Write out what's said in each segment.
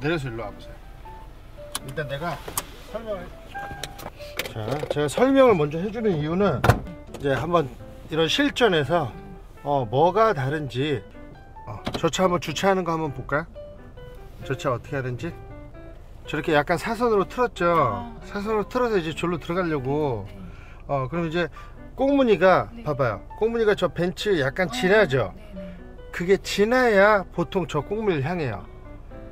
내려서 일로 와보세요. 일단 내가 설명을. 자, 제가 설명을 먼저 해주는 이유는 이제 한번 이런 실전에서 어, 뭐가 다른지 어, 저차 한번 주차하는 거 한번 볼까요? 저 차 어떻게 하든지 저렇게 약간 사선으로 틀었죠. 사선으로 틀어서 이제 절로 들어가려고. 어, 그럼 이제 꽁무니가 봐봐요. 꽁무니가 저 벤츠 약간 지나죠. 그게 지나야 보통 저 꽁무니를 향해요.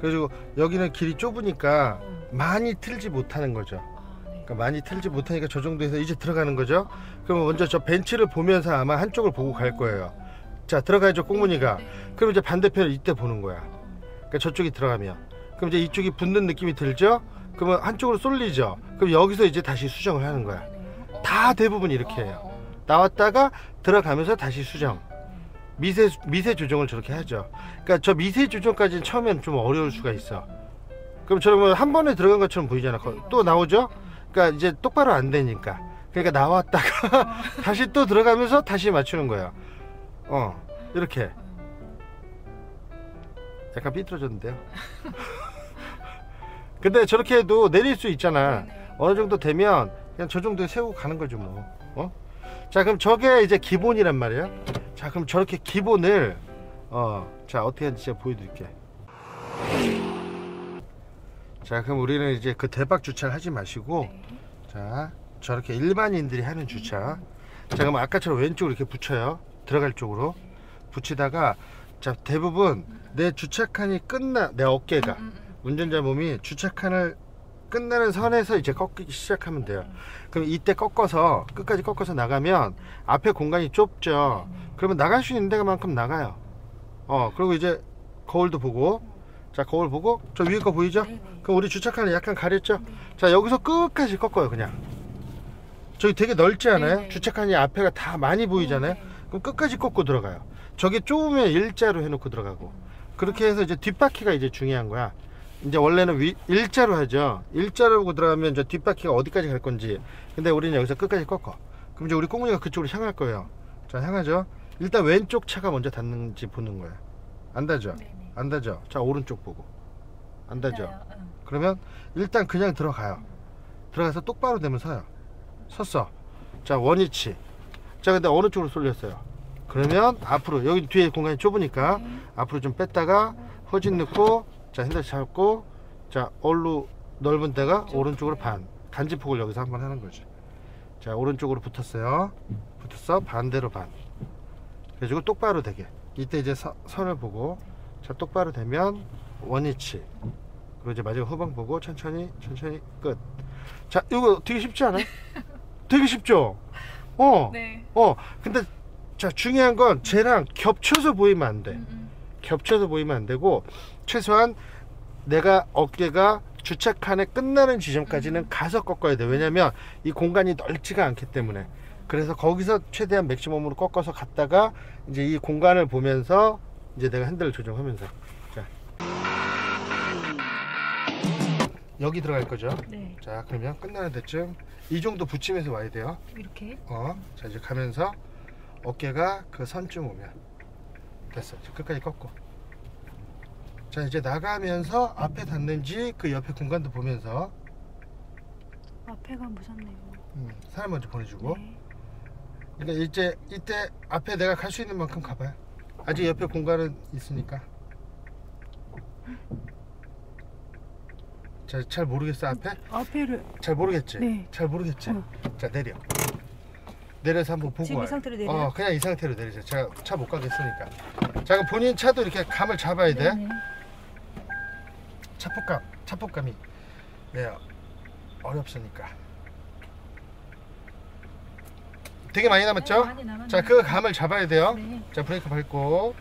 그래가지고 여기는 길이 좁으니까 많이 틀지 못하는 거죠. 그러니까 많이 틀지 못하니까 저 정도에서 이제 들어가는 거죠. 그러면 먼저 저 벤츠를 보면서 아마 한쪽을 보고 갈 거예요. 자 들어가야죠 꽁무니가. 그럼 이제 반대편을 이때 보는 거야. 그러니까 저쪽이 들어가면. 그럼 이제 이쪽이 붙는 느낌이 들죠. 그러면 한쪽으로 쏠리죠. 그럼 여기서 이제 다시 수정을 하는 거야. 다 대부분 이렇게 해요. 나왔다가 들어가면서 다시 수정. 미세 미세 조정을 저렇게 하죠. 그러니까 저 미세 조정까지는 처음에는 좀 어려울 수가 있어. 그럼 저러면 한 번에 들어간 것처럼 보이잖아. 거- 또 나오죠? 그러니까 이제 똑바로 안 되니까. 그러니까 나왔다가 다시 또 들어가면서 다시 맞추는 거예요. 어, 이렇게. 약간 삐뚤어졌는데요. 근데 저렇게 해도 내릴 수 있잖아. 어느 정도 되면 그냥 저 정도에 세우고 가는 거죠, 뭐. 어? 자, 그럼 저게 이제 기본이란 말이에요. 자, 그럼 저렇게 기본을 어, 자, 어떻게 하는지 제가 보여드릴게. 자, 그럼 우리는 이제 그 대박 주차를 하지 마시고, 자, 저렇게 일반인들이 하는 주차. 자, 그럼 아까처럼 왼쪽으로 이렇게 붙여요. 들어갈 쪽으로. 붙이다가, 자, 대부분 내 주차칸이 끝나, 내 어깨가, 운전자 몸이 주차칸을 끝나는 선에서 이제 꺾기 시작하면 돼요. 그럼 이때 꺾어서, 끝까지 꺾어서 나가면 앞에 공간이 좁죠. 그러면 나갈 수 있는 데만큼 나가요. 어, 그리고 이제 거울도 보고, 자, 거울 보고, 저 위에 거 보이죠? 그럼 우리 주차칸을 약간 가렸죠? 자, 여기서 끝까지 꺾어요, 그냥. 저기 되게 넓지 않아요? 네네. 주차칸이 앞에가 다 많이 보이잖아요? 그럼 끝까지 꺾고 들어가요. 저게 좁으면 일자로 해놓고 들어가고. 그렇게 해서 이제 뒷바퀴가 이제 중요한 거야. 이제 원래는 위, 일자로 하죠. 일자로 하고 들어가면 저 뒷바퀴가 어디까지 갈 건지. 근데 우리는 여기서 끝까지 꺾어. 그럼 이제 우리 꽁무니가 그쪽으로 향할 거예요. 자, 향하죠? 일단 왼쪽 차가 먼저 닿는지 보는 거야. 안 닿죠? 안 닿죠? 자, 오른쪽 보고. 안 닿죠? 그러면 일단 그냥 들어가요. 들어가서 똑바로 되면 서요. 섰어. 자, 원위치. 자, 근데 어느 쪽으로 쏠렸어요? 그러면 앞으로, 여기 뒤에 공간이 좁으니까 앞으로 좀 뺐다가 허진 넣고, 자, 핸들 잡고, 자, 얼루 넓은 데가 오른쪽으로 반. 간지폭을 여기서 한번 하는 거지. 자, 오른쪽으로 붙었어요. 붙었어. 반대로 반. 그래가지고 똑바로 되게. 이때 이제 서- 선을 보고, 자, 똑바로 되면 원위치. 그리고 이제 마지막 후방 보고 천천히 천천히 끝. 자, 이거 되게 쉽지 않아요? 되게 쉽죠? 어. 네. 어. 근데 자, 중요한 건 쟤랑 겹쳐서 보이면 안 돼. 음, 음. 겹쳐서 보이면 안 되고 최소한 내가 어깨가 주차칸에 끝나는 지점까지는 가서 꺾어야 돼. 왜냐면 이 공간이 넓지가 않기 때문에. 그래서 거기서 최대한 맥시멈으로 꺾어서 갔다가 이제 이 공간을 보면서 이제 내가 핸들을 조정하면서 자 여기 들어갈 거죠. 네. 자 그러면 끝나는 데쯤 이 정도 붙이면서 와야 돼요. 이렇게. 어, 자 이제 가면서 어깨가 그 선쯤 오면 됐어. 끝까지 꺾고. 자 이제 나가면서 앞에 닿는지 그 옆에 공간도 보면서 앞에가 무섭네요. 음, 사람 먼저 보내주고. 네. 그러니까 이제 이때 앞에 내가 갈 수 있는 만큼 가봐요. 아직 옆에 공간은 있으니까. 자, 잘 모르겠어 앞에? 앞에를 잘 모르겠지? 네. 잘 모르겠지? 어. 자 내려. 내려서 한번 보고 지금 이 와요. 상태로 내려요? 어, 그냥 이 상태로 내리세요. 제가 차 못 가겠으니까. 자, 그럼 본인 차도 이렇게 감을 잡아야 돼. 네네. 차폭감, 차폭감이 네, 어렵으니까. 되게 많이 남았죠? 네, 많이. 자, 그 감을 잡아야 돼요. 네. 자, 브레이크 밟고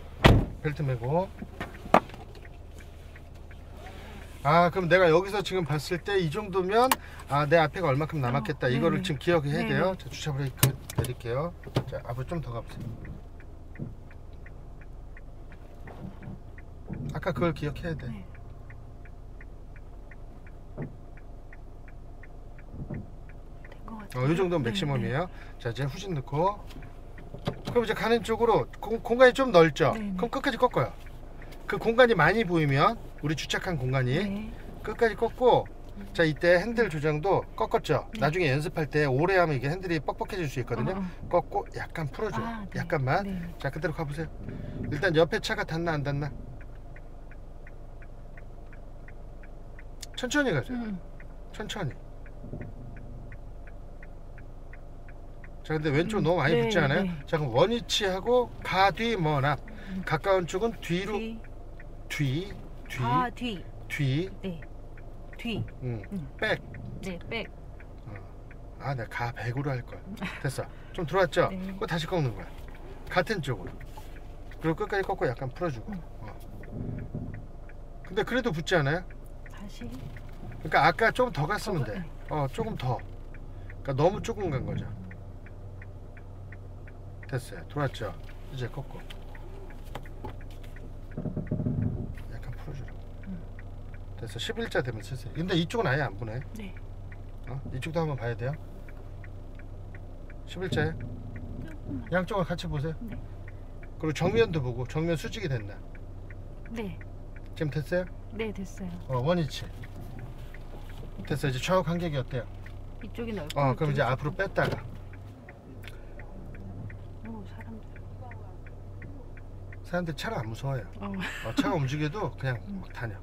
벨트 매고. 아, 그럼 내가 여기서 지금 봤을 때 이 정도면 아, 내 앞에가 얼마큼 남았겠다. 어, 이거를 네네. 지금 기억해야 네네. 돼요. 자, 주차 브레이크 내릴게요. 자, 앞으로 좀 더 가보세요. 아까 그걸 기억해야 돼. 네. 된 것 같아요. 어, 이 정도면 네, 맥시멈이에요. 자, 이제 후진 넣고. 그럼 이제 가는 쪽으로 공, 공간이 좀 넓죠? 네, 네. 그럼 끝까지 꺾어요. 그 공간이 많이 보이면 우리 주착한 공간이 네. 끝까지 꺾고 자 이때 핸들 조정도 꺾었죠 네. 나중에 연습할 때 오래 하면 이게 핸들이 뻑뻑해질 수 있거든요 어, 어. 꺾고 약간 풀어줘요 아, 네. 약간만 네. 자 그대로 가보세요 일단 옆에 차가 닿나 안 닿나 천천히 가세요 음. 천천히 자 근데 왼쪽 음, 너무 많이 네, 붙지 않아요? 네. 자 그럼 원위치하고 가뒤 먼앞 음. 가까운 쪽은 뒤로 뒤. 뒤, 뒤, 아, 뒤. 뒤, 네. 뒤. 음, 음. 백. 네, 백. 아, 내가 가 100으로 할 걸. 됐어. 좀 들어왔죠? 네. 그거 다시 꺾는 거야. 같은 쪽으로. 그리고 끝까지 꺾고 약간 풀어주고. 음. 어. 근데 그래도 붙지 않아요? 다시. 그러니까 아까 좀 더 갔으면 돼. 네. 어, 조금 더. 그러니까 너무 조금 간 거죠. 됐어요. 들어왔죠? 이제 꺾고. 약간 풀어주라. 음. 됐어. 11자 되면 쓰세요. 근데 이쪽은 아예 안 보네. 네. 어? 이쪽도 한번 봐야 돼요. 11자에 조금만. 양쪽을 같이 보세요. 네. 그리고 정면도 보고 정면 수직이 됐나? 네. 지금 됐어요? 네, 됐어요. 어, 원위치. 됐어. 이제 좌우 간격이 어때요? 이쪽이 넓고 어, 그럼 이제 앞으로 뺐다가 오, 사람들. 사람들 차가 안 무서워요. 어. 어, 차가 움직여도 그냥 막 다녀.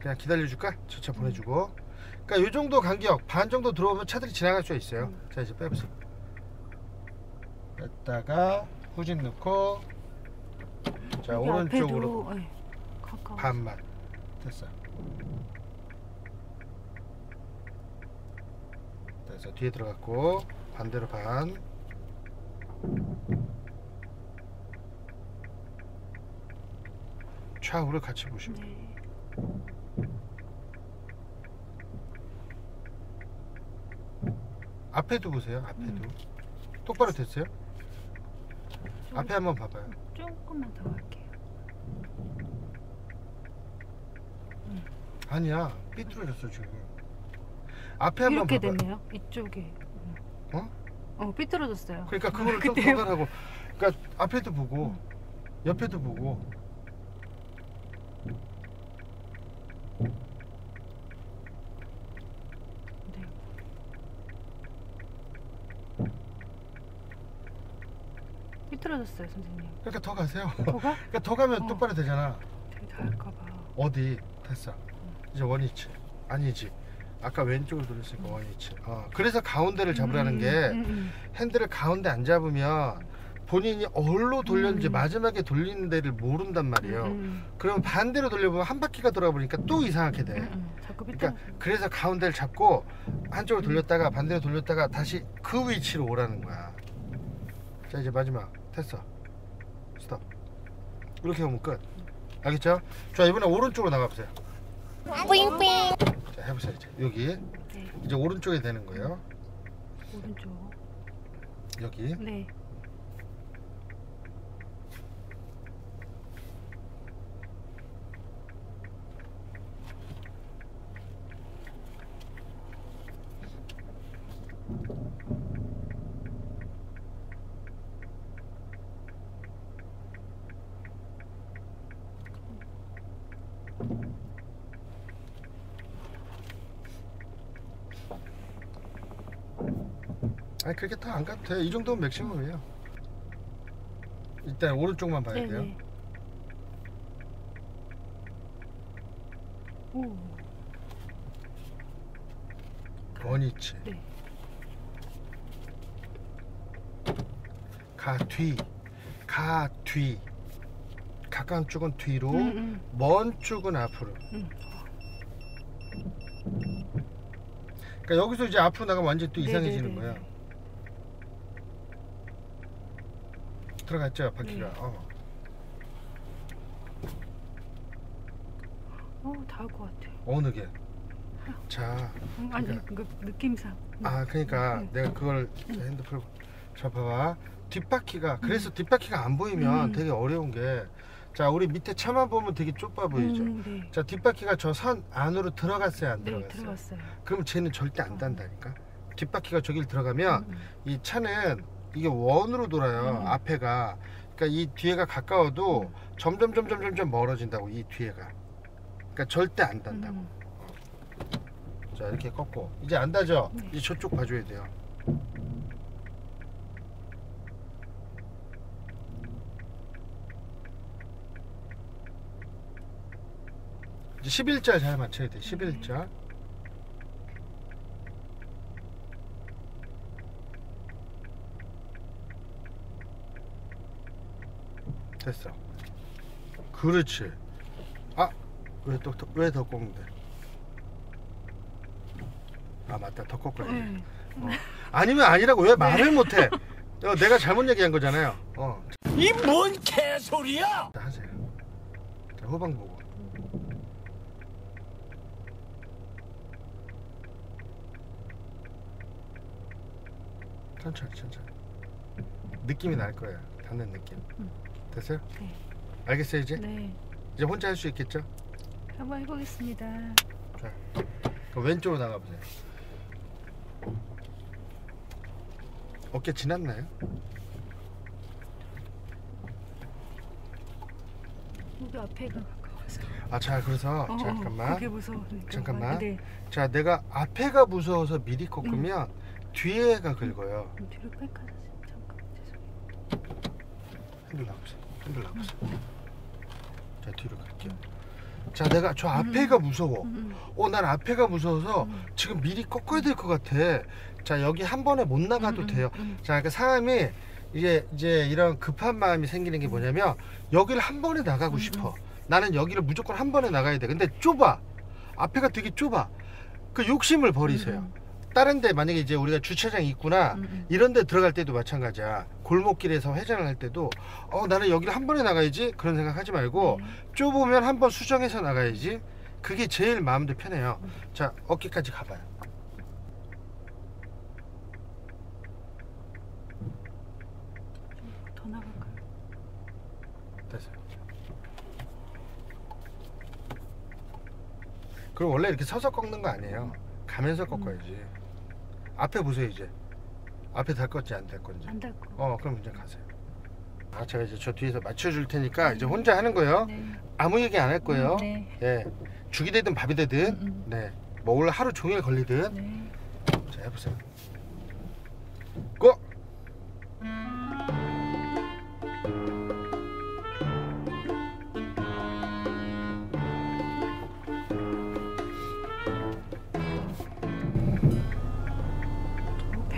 그냥 기다려줄까? 저 차 보내주고. 그러니까 이 정도 간격 반 정도 들어오면 차들이 지나갈 수 있어요. 음. 자 이제 빼보세요. 뺐다가 후진 넣고 자 여기 오른쪽으로 앞에도, 네, 가까워. 반만 됐어. 됐어 뒤에 들어갔고 반대로 반. 좌우를 같이 보시고. 네. 앞에도 보세요. 앞에도 음. 똑바로 됐어요? 좀- 앞에 한번 봐봐요. 조금만 더 할게요. 아니야 삐뚤어졌어 지금. 앞에 한번 이렇게 봐봐요. 됐네요. 이쪽에. 어? 어, 삐뚤어졌어요. 그러니까 그거를 좀 그때요? 더 가라고. 그러니까 앞에도 보고 음. 옆에도 보고. 네. 삐뚤어졌어요, 선생님. 그러니까 더 가세요. 뭐가? 그러니까 더 가면 어. 똑바로 되잖아. 되게 다 할까봐. 어디 됐어. 이제 원위치 아니지. 아까 왼쪽을 돌렸으니까 원위치. 어, 그래서 가운데를 잡으라는 음, 게 음, 음. 핸들을 가운데 안 잡으면 본인이 어디로 돌렸는지 음. 마지막에 돌리는 데를 모른단 말이에요. 음, 그럼 반대로 돌려보면 한 바퀴가 돌아보니까 또 이상하게 돼. 음, 음. 그러니까 그래서 가운데를 잡고 한쪽으로 돌렸다가 반대로 돌렸다가 다시 그 위치로 오라는 거야. 자 이제 마지막 됐어. 스톱. 이렇게 오면 끝. 알겠죠? 자 이번에 오른쪽으로 나가보세요. 자 해보세요 이제 여기 네. 이제 오른쪽에 되는 거예요. 오른쪽. 여기 네. 아니 그렇게 다안 돼. 이 정도면 맥시멈이에요. 일단 오른쪽만 봐야 네, 돼요. 네. 오. 원위치. 네. 가 뒤. 가 뒤. 가까운 쪽은 뒤로, 음, 음, 먼 쪽은 앞으로. 음. 그러니까 여기서 이제 앞으로 나가면 완전 히또 이상해지는 네네네. 거야. 들어갔죠 바퀴가. 네. 어. 어, 닿을 것 같아요. 어느 게? 자, 음, 아니, 그러니까. 그 느낌상. 아 그러니까 음. 내가 그걸 자, 핸드폰 자 봐봐 뒷바퀴가 그래서 뒷바퀴가 안 보이면 음. 되게 어려운 게 자 우리 밑에 차만 보면 되게 좁아 보이죠. 음, 네. 자 뒷바퀴가 저 선 안으로 들어갔어요 안 네, 들어갔어요? 들어갔어요. 그러면 쟤는 절대 안 단다니까. 뒷바퀴가 저길 들어가면 음, 음. 이 차는 이게 원으로 돌아요 음. 앞에가 그러니까 이 뒤에가 가까워도 점점 점점 점점 멀어진다고 이 뒤에가. 그러니까 절대 안 단다고. 음. 자 이렇게 꺾고 이제 안 다져. 네. 이제 저쪽 봐줘야 돼요. 이제 11자 잘 맞춰야 돼. 11자. 됐어. 그렇지. 아, 왜 또 왜더 꺾는데? 아 맞다, 더 꺾어야 돼. 네. 어. 아니면 아니라고 왜 말을 못해? 어, 내가 잘못 얘기한 거잖아요. 어, 이 뭔 개소리야! 자, 하세요. 자, 후방 보고. 천천히, 천천히. 느낌이 날 거예요. 닿는 느낌. 음. 됐어요? 네. 알겠어요 이제? 네. 이제 혼자 할 수 있겠죠? 한번 해보겠습니다. 자, 그럼 왼쪽으로 나가보세요. 어깨 지났나요? 여기 앞에가 가까워서. 아, 자, 그래서 어, 어, 잠깐만. 그게 무서우니까. 잠깐만. 네. 자, 내가 앞에가 무서워서 미리 꺾으면 뒤에가 긁어요. 뒤로 뺄까? 잠깐 죄송해요. 핸들 나보세요. 핸들 나보세요. 자, 뒤로 갈게요. 자, 내가 저 앞에가 무서워. 음, 어, 난 앞에가 무서워서 음. 지금 미리 꺾어야 될 것 같아. 자, 여기 한 번에 못 나가도 음, 음, 돼요. 음. 자, 그러니까 사람이 이제 이제 이런 급한 마음이 생기는 게 뭐냐면 여기를 한 번에 나가고 음, 싶어. 나는 여기를 무조건 한 번에 나가야 돼. 근데 좁아. 앞에가 되게 좁아. 그 욕심을 버리세요. 음, 다른 데 만약에 이제 우리가 주차장 있구나 음, 음. 이런 데 들어갈 때도 마찬가지야. 골목길에서 회전을 할 때도 어 나는 여기를 한 번에 나가야지 그런 생각 하지 말고 네. 좁으면 한 번 수정해서 나가야지. 그게 제일 마음도 편해요. 음. 자, 어깨까지 가봐요. 더 나갈까요? 됐어요. 그럼 원래 이렇게 서서 꺾는 거 아니에요. 가면서 꺾어야지. 앞에 보세요 이제. 앞에 달 건지 안 달 건지. 안 닿고. 어, 그럼 이제 가세요. 아, 제가 이제 저 뒤에서 맞춰줄 테니까 이제 혼자 하는 거예요. 네. 아무 얘기 안 할 거예요. 음, 네. 예, 죽이 되든 밥이 되든, 음, 음. 네, 뭐 오늘 하루 종일 걸리든, 네. 자 해보세요.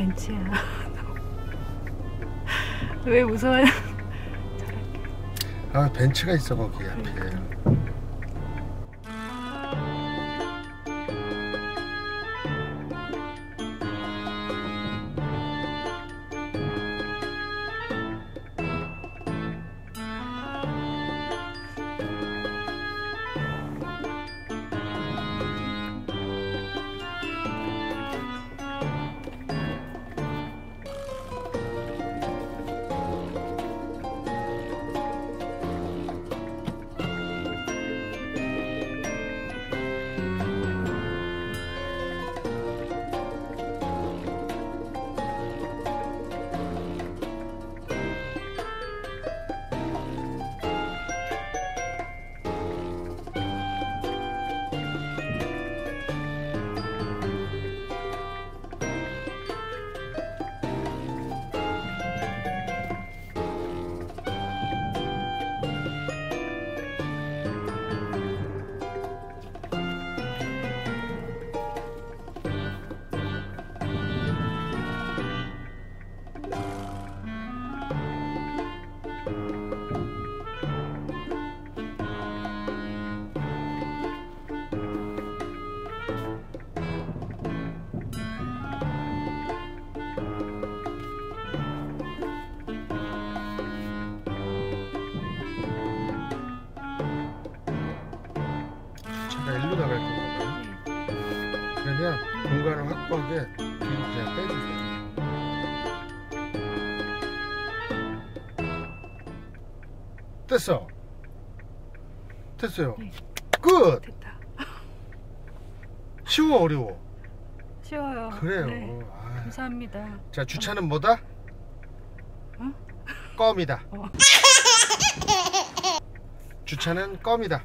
벤치야. 왜 무서워요? 아, 벤츠가 있어 거기 앞에. 공간을 확보하게 뒤로 그냥 빼주세요. 됐어. 됐어요. 네. 끝. 됐다. 쉬워 어려워. 쉬워요. 그래요. 네. 아. 감사합니다. 자 주차는 뭐다? 어? 껌이다. 어. 주차는 껌이다.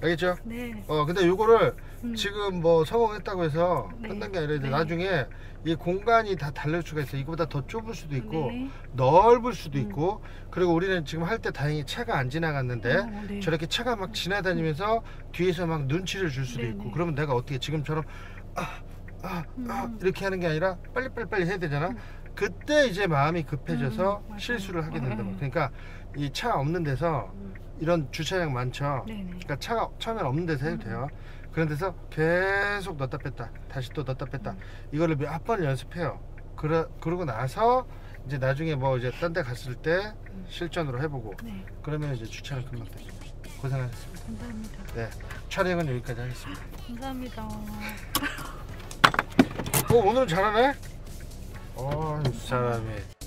알겠죠? 네. 어 근데 요거를 음. 지금 뭐 성공했다고 해서 네. 끝난 게 아니라 이제 네. 나중에 이 공간이 다 다를 수가 있어. 이거보다 더 좁을 수도 있고 네. 넓을 수도 음. 있고 그리고 우리는 지금 할 때 다행히 차가 안 지나갔는데 어, 네. 저렇게 차가 막 지나다니면서 뒤에서 막 눈치를 줄 수도 네네. 있고 그러면 내가 어떻게 지금처럼 아, 아, 아 음. 이렇게 하는 게 아니라 빨리 빨리 빨리 해야 되잖아. 그때 이제 마음이 급해져서 음. 실수를 하게 된다. 네. 그러니까 이 차 없는 데서 음. 이런 주차장 많죠. 네네. 그러니까 차가 처음엔 없는 데서 해도 돼요. 그런 데서 계속 넣었다 뺐다 다시 또 넣었다 뺐다 음. 이거를 몇 번 연습해요. 그러, 그러고 나서 이제 나중에 뭐 이제 딴 데 갔을 때 실전으로 해보고 네. 그러면 이제 주차는 금방 되죠. 고생하셨습니다. 감사합니다. 네, 촬영은 여기까지 하겠습니다. 감사합니다. 어, 오늘은 잘하네? 어, 이 사람이.